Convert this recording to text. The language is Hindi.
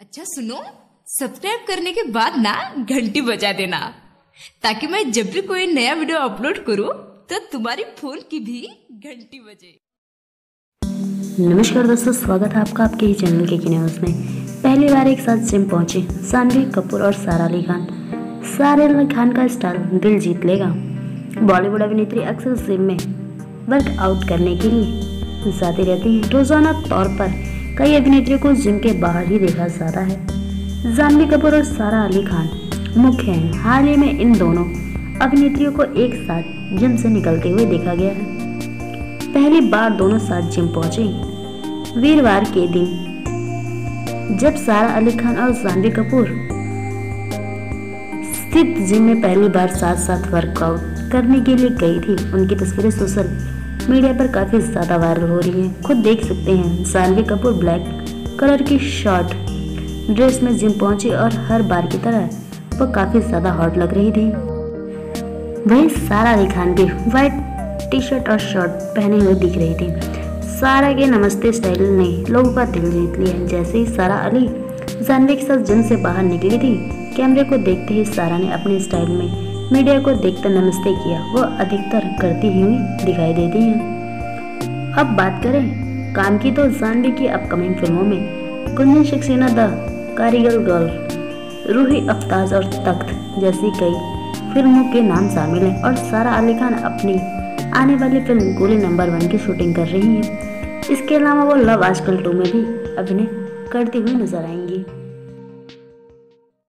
अच्छा सुनो। सब्सक्राइब करने के बाद ना, घंटी बजा देना। ताकि मैं जब भी कोई नया वीडियो अपलोड करूँ तो तुम्हारी फ़ोन की भी घंटी बजे। नमस्कार दोस्तों, स्वागत है आपका आपके ही चैनल के न्यूज़ में पहली बार एक साथ जिम पहुँचे, सानवी कपूर और सारा अली खान। सारा अली खान का स्टाइल दिल जीत लेगा। बॉलीवुड अभिनेत्री अक्सर जिम में वर्कआउट करने के लिए जाती रहती हैं। रोज़ाना तौर पर कई अभिनेत्रियों को जिम के बाहर ही देखा जाता है। जानवी कपूर और सारा अली खान मुख्य हैं। हाल ही में इन दोनों अभिनेत्रियों को एक साथ जिम से निकलते हुए देखा गया है। पहली बार दोनों साथ जिम पहुँचे। वीरवार के दिन जब सारा अली खान और जानवी कपूर स्थित जिम में पहली बार साथ साथ वर्कआउट करने के लिए गई थी, उनकी तस्वीरें सोशल मीडिया पर काफ़ी ज़्यादा वायरल हो रही है। खुद देख सकते हैं जानवी कपूर ब्लैक कलर की शॉर्ट, ड्रेस में जिम पहुँची और हर बार की तरह वो काफ़ी ज़्यादा हॉट लग रही थी। वहीं सारा अली खान भी व्हाइट टी शर्ट और शर्ट पहने हुए दिख रही थी। सारा के नमस्ते स्टाइल ने लोगों का दिल जीत लिया। जैसे ही सारा अली जानवी के साथ जिम से बाहर निकली थी, कैमरे को देखते ही सारा ने अपने स्टाइल में मीडिया को देखकर नमस्ते किया। वो अधिकतर करती हुई दिखाई देती हैं। अब बात करें काम की तो जानवी की अपकमिंग फ़िल्मों में कुंजन सक्सेना द कारीगर गर्ल, रूही अफ्ताज और तख्त जैसी कई फ़िल्मों के नाम शामिल हैं और सारा अली खान अपनी आने वाली फ़िल्म गोली नंबर वन की शूटिंग कर रही हैं। इसके अलावा वो लव आजकल टू में भी अभिनय करती हुई नज़र आएँगी।